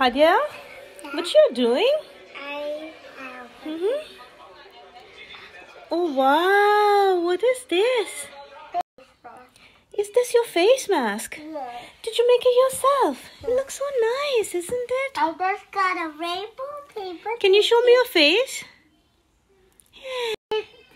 Hadia, what you doing? I have Mm-hmm. Oh wow, what is this? Is this your face mask? Yeah. Did you make it yourself? It looks so nice, isn't it? I just got a rainbow paper. Can you show me your face?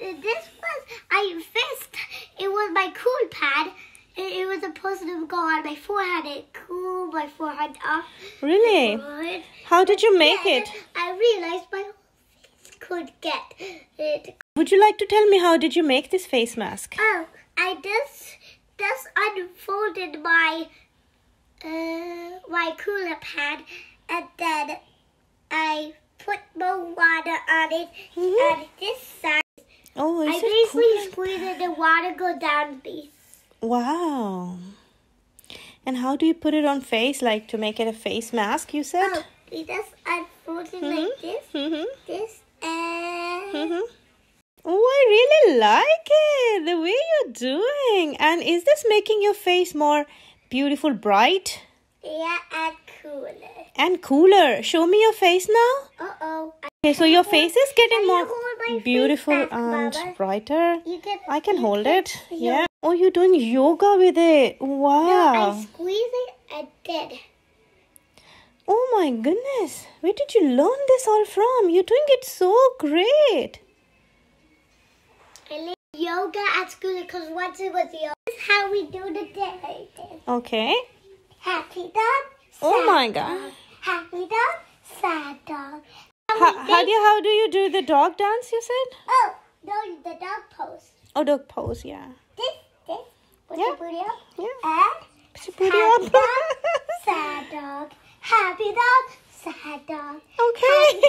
This was I first. It was my cool pad. It, it was supposed to go on my forehead It cool my forehead off. Really? How did you make it? I realized my face could get it. Would you like to tell me how did you make this face mask? Oh, I just just unfolded my uh my cooler pad and then I put more water on it Mhm. and this side Oh, is I it basically cool? squeeze it the water go down the Wow. And how do you put it on face, like to make it a face mask, you said? Oh, just unfold it Mhm. like this, Mm-hmm. this and Mm-hmm. Oh, I really like it, the way you're doing. And is this making your face more beautiful, bright, yeah and cooler. and cooler? Show me your face now. Uh oh. Okay, so your face is getting more hold my face beautiful back, and brighter. You can I can hold can it. Yeah. Oh, you're doing yoga with it. Wow. No, I squeeze it I did. Oh my goodness. Where did you learn this all from? You're doing it so great. I learned yoga at school because once it was yoga. This is how we do the day. Okay. Happy dog. Oh my dog. God. Happy dog. Sad dog. Ha- Hadia, how do you do the dog dance, you said? Oh, no, the dog pose. Oh, dog pose, yeah. This. Put Yeah. your booty up. Yeah. And Put your booty Happy up. dog. sad dog. Happy dog. Sad dog. okay.